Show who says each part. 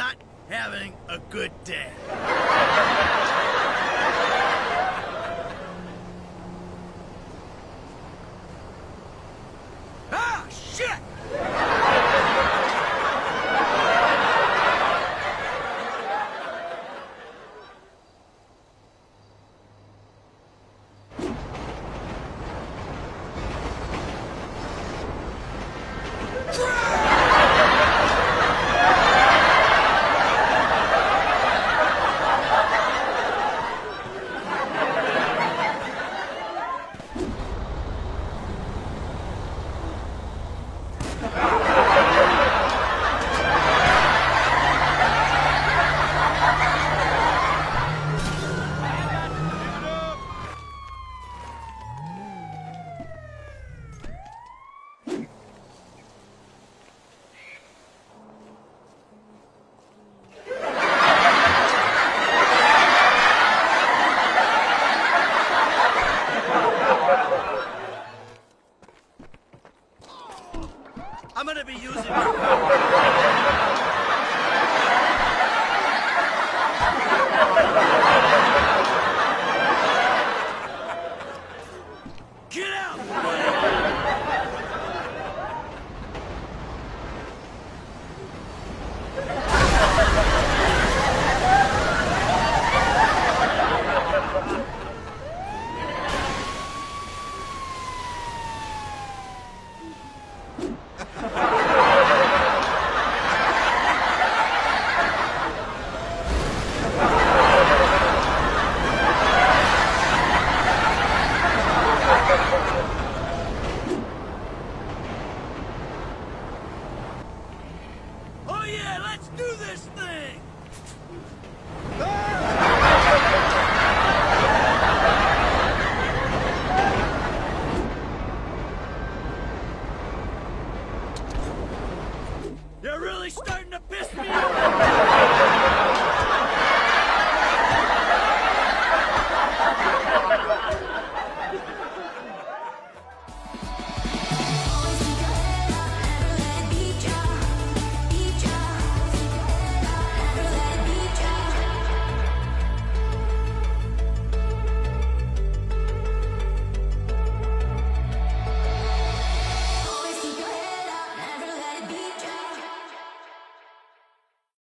Speaker 1: Not having a good day. ah, shit! I'm gonna be using. Let's do this thing! You're really starting